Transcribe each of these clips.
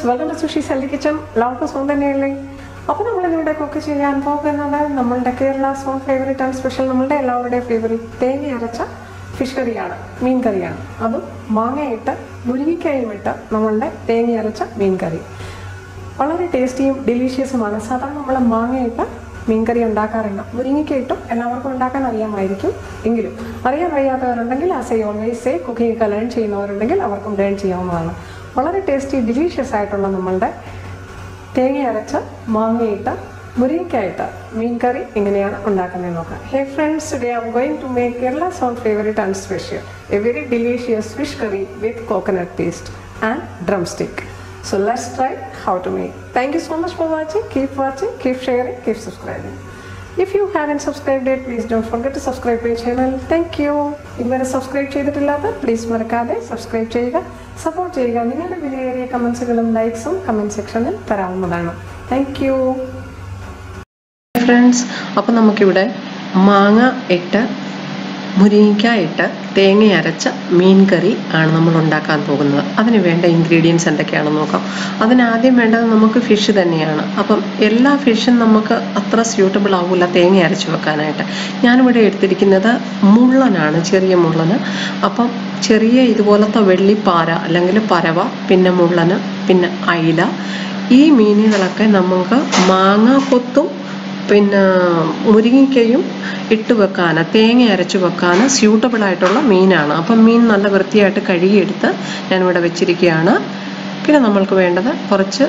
Friends welcome to Sushi Selly kitchen എല്ലാവർക്കും സുഖം തന്നെയല്ലേ? അപ്പോൾ നമ്മൾ ഇന്നിവിടെ കുക്ക് ചെയ്യാൻ പോകുന്നത് നമ്മളുടെ Kerala zone favourite and special നമ്മളുടെ എല്ലാവരുടെയും ഫേവറേറ്റ് തേങ്ങ അരച്ച ഫിഷ് കറിയാണ് മീൻ കറിയാണ്. അതും മാങ്ങയിട്ട് മുരിങ്ങിക്കായും ഇട്ട് നമ്മളുടെ തേങ്ങ അരച്ച മീൻ കറി. വളരെ ടേസ്റ്റിയും ഡെലീഷ്യസുമാണ് സാധാരണ നമ്മൾ മാങ്ങയിട്ട് മീൻകറി ഉണ്ടാക്കാറുണ്ട്. മുരിങ്ങിക്കയിട്ടും എല്ലാവർക്കും ഉണ്ടാക്കാൻ അറിയാമായിരിക്കും. എങ്കിലും അറിയാൻ വയ്യാത്തവരുണ്ടെങ്കിൽ as I always say cooking learn ചെയ്യുന്നവരുണ്ടെങ്കിൽ അവർക്കും ലേൺ ചെയ്യാവുന്നതാണ്. വളരെ ടേസ്റ്റി ഡിലീഷ്യസ് ആയിട്ടുള്ള നമ്മളുടെ തേങ്ങ അരച്ച മാങ്ങയിട്ട മുരിങ്ങയ്ക്കായിട്ട് മീൻ കറി എങ്ങനെയാണ് ഉണ്ടാക്കുന്നത് നോക്കാം. Hey friends today I going to make Kerala zone favourite and special a very delicious fish curry with coconut paste and drumstick so let's try how to make thank you so much for watching keep watching keep sharing keep subscribing. If you haven't subscribed yet, please don't forget to subscribe to my channel. Thank you. ഇതുവരെ subscribe ചെയ്തിട്ടില്ലാത്ത please മറക്കാതെ subscribe ചെയ്യുക. Support ചെയ്യുക. നിങ്ങളുടെ വിലയേറിയ കമൻസുകളും ലൈക്സും comment സെക്ഷനിൽ തരാവുന്നതാണ്. Thank you friends അപ്പം നമുക്കിവിടെ മാങ്ങ ഇട്ട് മുരിങ്ങയ്ക്ക തേങ്ങ അരച്ച മീൻ കറി ആണ് നമ്മൾ ഉണ്ടാക്കാൻ പോകുന്നത്. അതിന് വേണ്ട ഇൻഗ്രീഡിയൻസ് എന്തൊക്കെയാണെന്ന് നോക്കാം. അതിനാദ്യം വേണ്ടത് നമുക്ക് ഫിഷ് തന്നെയാണ്. അപ്പം എല്ലാ ഫിഷും നമുക്ക് അത്ര സ്യൂട്ടബിൾ ആവില്ല തേങ്ങ അരച്ച് വെക്കാനായിട്ട്. ഞാനിവിടെ എടുത്തിരിക്കുന്നത് മുള്ളനാണ് ചെറിയ മുള്ളന്. അപ്പം ചെറിയ ഇതുപോലത്തെ വെള്ളിപ്പാര അല്ലെങ്കിൽ പരവ പിന്നെ മുള്ളന് പിന്നെ അയില. ഈ മീനുകളൊക്കെ നമുക്ക് മാങ്ങാ കൊത്തും പിന്നെ മുരിങ്ങയ്ക്കയും ഇട്ട് വെക്കാൻ തേങ്ങ അരച്ച് വെക്കാൻ സ്യൂട്ടബിൾ ആയിട്ടുള്ള മീനാണ്. അപ്പം മീൻ നല്ല വൃത്തിയായിട്ട് കഴുകിയെടുത്ത് ഞാനിവിടെ വെച്ചിരിക്കുകയാണ്. പിന്നെ നമ്മൾക്ക് വേണ്ടത് കുറച്ച്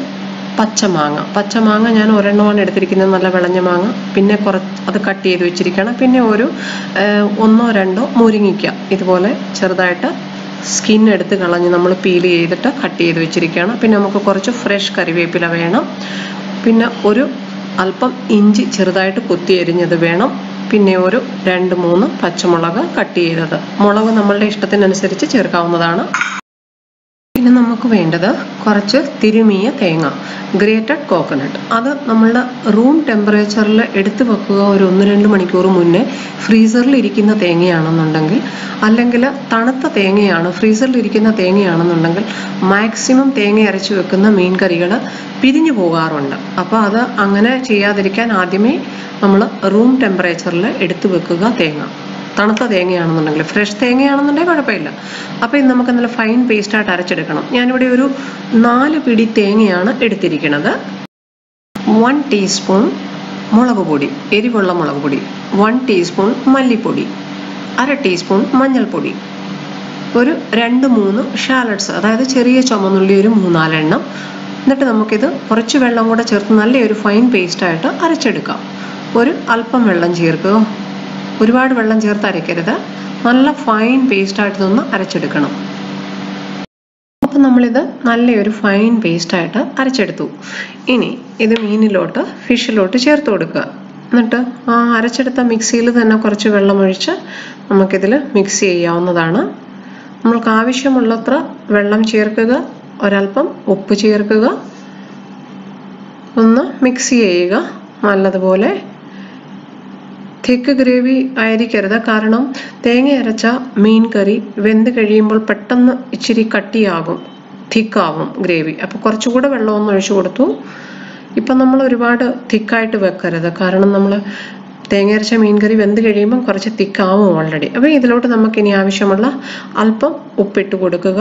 പച്ചമാങ്ങ പച്ചമാങ്ങ ഞാൻ ഒരെണ്ണമാണ് എടുത്തിരിക്കുന്നത് നല്ല വിളഞ്ഞ മാങ്ങ. പിന്നെ കുറച്ച് അത് കട്ട് ചെയ്ത് വെച്ചിരിക്കണം പിന്നെ ഒരു ഒന്നോ രണ്ടോ മുരിങ്ങിക്ക ഇതുപോലെ ചെറുതായിട്ട് സ്കിൻ എടുത്ത് കളഞ്ഞ് നമ്മൾ പീൽ ചെയ്തിട്ട് കട്ട് ചെയ്ത് വെച്ചിരിക്കുകയാണ്. പിന്നെ നമുക്ക് കുറച്ച് ഫ്രഷ് കറിവേപ്പില വേണം. പിന്നെ ഒരു അല്പം ഇഞ്ചി ചെറുതായിട്ട് കൊത്തി എരിഞ്ഞത് വേണം. പിന്നെ ഒരു രണ്ട് മൂന്ന് പച്ചമുളക് കട്ട് ചെയ്തത്. മുളക് നമ്മളുടെ ഇഷ്ടത്തിനനുസരിച്ച് ചേർക്കാവുന്നതാണ്. പിന്നെ നമുക്ക് വേണ്ടത് കുറച്ച് തിരുമിയ തേങ്ങ ഗ്രേറ്റഡ് കോക്കനട്ട് അത് നമ്മളുടെ റൂം ടെമ്പറേച്ചറിൽ എടുത്തു വെക്കുക ഒരു ഒന്ന് രണ്ട് മണിക്കൂർ മുന്നേ ഫ്രീസറിൽ ഇരിക്കുന്ന തേങ്ങയാണെന്നുണ്ടെങ്കിൽ അല്ലെങ്കിൽ തണുത്ത തേങ്ങയാണ് ഫ്രീസറിൽ ഇരിക്കുന്ന തേങ്ങയാണെന്നുണ്ടെങ്കിൽ മാക്സിമം തേങ്ങ അരച്ച് വെക്കുന്ന മീൻ കറികൾ പിരിഞ്ഞു പോകാറുണ്ട്. അപ്പോൾ അത് അങ്ങനെ ചെയ്യാതിരിക്കാൻ ആദ്യമേ നമ്മൾ റൂം ടെമ്പറേച്ചറിൽ എടുത്തു വെക്കുക തേങ്ങ. തണുത്ത തേങ്ങയാണെന്നുണ്ടെങ്കിൽ ഫ്രഷ് തേങ്ങയാണെന്നുണ്ടെങ്കിൽ കുഴപ്പമില്ല. അപ്പോൾ ഇത് നമുക്ക് നല്ല ഫൈൻ പേസ്റ്റായിട്ട് അരച്ചെടുക്കണം. ഞാനിവിടെ ഒരു നാല് പിടി തേങ്ങയാണ് എടുത്തിരിക്കുന്നത്. വൺ ടീസ്പൂൺ മുളക് പൊടി എരിവുള്ള മുളക് പൊടി. വൺ ടീസ്പൂൺ മല്ലിപ്പൊടി. അര ടീസ്പൂൺ മഞ്ഞൾപ്പൊടി. ഒരു രണ്ട് മൂന്ന് ഷാലഡ്സ് അതായത് ചെറിയ ചുമന്നുള്ളി ഒരു മൂന്നാലെണ്ണം. എന്നിട്ട് നമുക്കിത് കുറച്ച് വെള്ളം കൂടെ ചേർത്ത് നല്ലൊരു ഫൈൻ പേസ്റ്റായിട്ട് അരച്ചെടുക്കാം. ഒരു അല്പം വെള്ളം ചേർക്കുക. ഒരുപാട് വെള്ളം ചേർത്ത് അരയ്ക്കരുത്. നല്ല ഫൈൻ പേസ്റ്റായിട്ട് ഇതൊന്ന് അരച്ചെടുക്കണം. അപ്പം നമ്മളിത് നല്ലൊരു ഫൈൻ പേസ്റ്റായിട്ട് അരച്ചെടുത്തു. ഇനി ഇത് മീനിലോട്ട് ഫിഷിലോട്ട് ചേർത്ത് കൊടുക്കുക. എന്നിട്ട് ആ അരച്ചെടുത്ത മിക്സിയിൽ തന്നെ കുറച്ച് വെള്ളമൊഴിച്ച് നമുക്കിതിൽ മിക്സ് ചെയ്യാവുന്നതാണ്. നമ്മൾക്ക് ആവശ്യമുള്ളത്ര വെള്ളം ചേർക്കുക ഒരൽപ്പം ഉപ്പ് ചേർക്കുക. ഒന്ന് മിക്സ് ചെയ്യുക. നല്ലതുപോലെ തിക്ക് ഗ്രേവി ആയിരിക്കരുത്. കാരണം തേങ്ങ അരച്ച മീൻ കറി വെന്ത് കഴിയുമ്പോൾ പെട്ടെന്ന് ഇച്ചിരി കട്ടിയാകും തിക്കാവും ഗ്രേവി. അപ്പോൾ കുറച്ചുകൂടെ വെള്ളം ഒന്ന് ഒഴിച്ചു കൊടുത്തു. ഇപ്പം നമ്മൾ ഒരുപാട് തിക്കായിട്ട് വെക്കരുത്. കാരണം നമ്മൾ തേങ്ങ അരച്ച മീൻ കറി വെന്ത് കഴിയുമ്പോൾ കുറച്ച് തിക്കാവും ഓൾറെഡി അപ്പോൾ ഇതിലോട്ട് നമുക്ക് ഇനി ആവശ്യമുള്ള അല്പം ഉപ്പിട്ട് കൊടുക്കുക.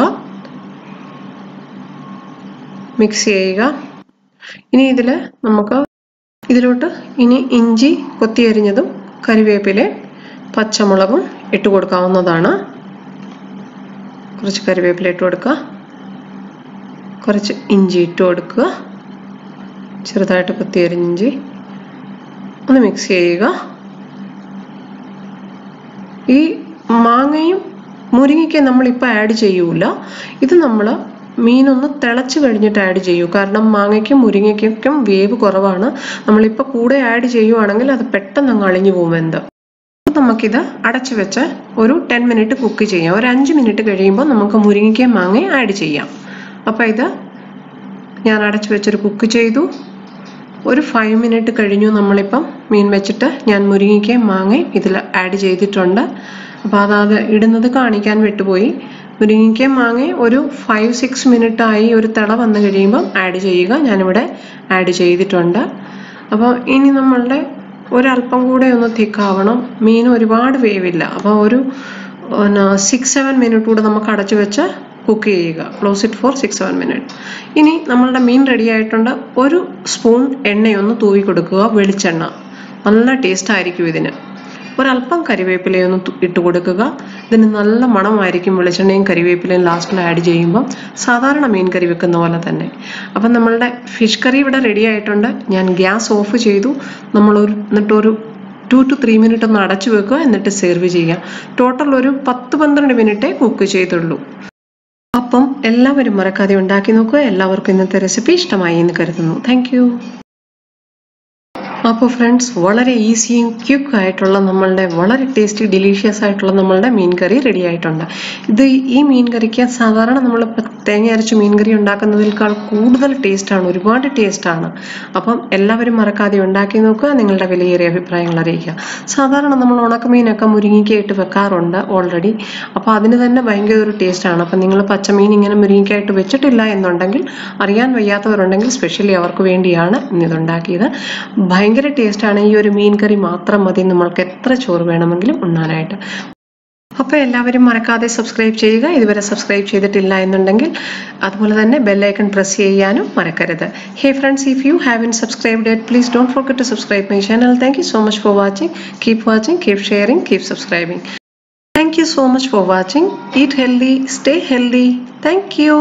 മിക്സ് ചെയ്യുക. ഇനി ഇതിൽ നമുക്ക് ഇതിലോട്ട് ഇനി ഇഞ്ചി കൊത്തിയരിഞ്ഞതും കറിവേപ്പില പച്ചമുളകും ഇട്ട് കൊടുക്കാവുന്നതാണ്. കുറച്ച് കറിവേപ്പില ഇട്ട് കൊടുക്കുക. കുറച്ച് ഇഞ്ചി ഇട്ട് കൊടുക്കുക. ചെറുതായിട്ട് കൊത്തിയരിഞ്ഞ ഒന്ന് മിക്സ് ചെയ്യുക. ഈ മാങ്ങയും മുരിങ്ങയ്ക്ക് നമ്മളിപ്പോൾ ആഡ് ചെയ്യൂല. ഇത് നമ്മൾ മീനൊന്ന് തിളച്ച് കഴിഞ്ഞിട്ട് ആഡ് ചെയ്യൂ. കാരണം മാങ്ങയ്ക്കും മുരിങ്ങയ്ക്കും വേവ് കുറവാണ്. നമ്മളിപ്പോൾ കൂടെ ആഡ് ചെയ്യുവാണെങ്കിൽ അത് പെട്ടെന്ന് അങ്ങ് അളിഞ്ഞു പോകും എന്ത് നമുക്കിത് അടച്ചു വെച്ച് ഒരു ടെൻ മിനിറ്റ് കുക്ക് ചെയ്യാം. ഒരു അഞ്ച് മിനിറ്റ് കഴിയുമ്പോൾ നമുക്ക് മുരിങ്ങയ്ക്കയും മാങ്ങയും ആഡ് ചെയ്യാം. അപ്പോൾ ഇത് ഞാൻ അടച്ചു വെച്ചൊരു കുക്ക് ചെയ്തു. ഒരു ഫൈവ് മിനിറ്റ് കഴിഞ്ഞു നമ്മളിപ്പം മീൻ വെച്ചിട്ട് ഞാൻ മുരിങ്ങയ്ക്കയും മാങ്ങയും ഇതിൽ ആഡ് ചെയ്തിട്ടുണ്ട്. അപ്പോൾ അതാത് ഇടുന്നത് കാണിക്കാൻ വിട്ടുപോയി. മുരിങ്ങയ്ക്കയും മാങ്ങയും ഒരു ഫൈവ് സിക്സ് മിനിറ്റ് ആയി ഒരു തിള വന്നു കഴിയുമ്പം ആഡ് ചെയ്യുക. ഞാനിവിടെ ആഡ് ചെയ്തിട്ടുണ്ട്. അപ്പോൾ ഇനി നമ്മളുടെ ഒരല്പം കൂടെ ഒന്ന് തിക്കാവണം. മീൻ ഒരുപാട് വേവില്ല. അപ്പോൾ ഒരു സിക്സ് സെവൻ മിനിറ്റ് കൂടെ നമുക്ക് അടച്ചു വെച്ച് കുക്ക് ചെയ്യുക. Close it for six seven minute ഇനി നമ്മളുടെ മീൻ റെഡി ആയിട്ടുണ്ട്. ഒരു സ്പൂൺ എണ്ണയൊന്ന് തൂവി കൊടുക്കുക. വെളിച്ചെണ്ണ. നല്ല ടേസ്റ്റ് ആയിരിക്കും ഇതിന്. ഒരല്പം കരിവേപ്പിലയൊന്ന് ഇട്ട് കൊടുക്കുക ഇതിന് നല്ല മണമായിരിക്കും വെളിച്ചെണ്ണയും കരിവേപ്പിലയും ലാസ്റ്റിൽ ആഡ് ചെയ്യുമ്പോൾ സാധാരണ മീൻ കറി വെക്കുന്ന പോലെ തന്നെ. അപ്പം നമ്മളുടെ ഫിഷ് കറി ഇവിടെ റെഡി ആയിട്ടുണ്ട്. ഞാൻ ഗ്യാസ് ഓഫ് ചെയ്തു. നമ്മളൊരു എന്നിട്ടൊരു ടു ടു ത്രീ മിനിറ്റ് ഒന്ന് അടച്ചു വെക്കുക. എന്നിട്ട് സെർവ് ചെയ്യാം ടോട്ടൽ ഒരു പത്ത് പന്ത്രണ്ട് മിനിറ്റേ കുക്ക് ചെയ്തുള്ളൂ. അപ്പം എല്ലാവരും മറക്കാതെ ഉണ്ടാക്കി നോക്കുക. എല്ലാവർക്കും ഇന്നത്തെ റെസിപ്പി ഇഷ്ടമായി എന്ന് കരുതുന്നു. താങ്ക് അപ്പോൾ ഫ്രണ്ട്സ് വളരെ ഈസിയും ക്യുക്ക് ആയിട്ടുള്ള നമ്മളുടെ വളരെ ടേസ്റ്റി ഡിലീഷ്യസ് ആയിട്ടുള്ള നമ്മളുടെ മീൻ കറി റെഡി ആയിട്ടുണ്ട്. ഇത് ഈ മീൻ കറിക്ക് സാധാരണ നമ്മൾ തേങ്ങ അരച്ച് മീൻ കറി ഉണ്ടാക്കുന്നതിനേക്കാൾ കൂടുതൽ ടേസ്റ്റാണ് ഒരുപാട് ടേസ്റ്റാണ് അപ്പം എല്ലാവരും മറക്കാതെ ഉണ്ടാക്കി നോക്കുക നിങ്ങളുടെ വിലയേറിയ അഭിപ്രായങ്ങൾ അറിയിക്കുക. സാധാരണ നമ്മൾ ഉണക്കമീനൊക്കെ മുരിങ്ങിക്കായിട്ട് വെക്കാറുണ്ട് ഓൾറെഡി അപ്പോൾ അതിന് തന്നെ ഭയങ്കര ഒരു ടേസ്റ്റാണ് അപ്പം നിങ്ങൾ പച്ചമീൻ ഇങ്ങനെ മുരിങ്ങിക്കായിട്ട് വെച്ചിട്ടില്ല എന്നുണ്ടെങ്കിൽ അറിയാൻ വയ്യാത്തവരുണ്ടെങ്കിൽ സ്പെഷ്യലി അവർക്ക് വേണ്ടിയാണ് ഇന്നിതുണ്ടാക്കിയത് ഭയങ്കര ടേസ്റ്റാണ് ഈ ഒരു മീൻ കറി മാത്രം മതി. നമ്മൾക്ക് എത്ര ചോറ് വേണമെങ്കിലും ഉണ്ണാനായിട്ട്. അപ്പോൾ എല്ലാവരും മറക്കാതെ സബ്സ്ക്രൈബ് ചെയ്യുക. ഇതുവരെ സബ്സ്ക്രൈബ് ചെയ്തിട്ടില്ല എന്നുണ്ടെങ്കിൽ അതുപോലെ തന്നെ ബെല്ലൈക്കൺ പ്രസ് ചെയ്യാനും മറക്കരുത്. Hey friends if you have in subscribe date please don't forget to subscribe my channel thank you so much for watching keep watching keep sharing keep subscribing thank you so much for watching eat healthy stay healthy thank you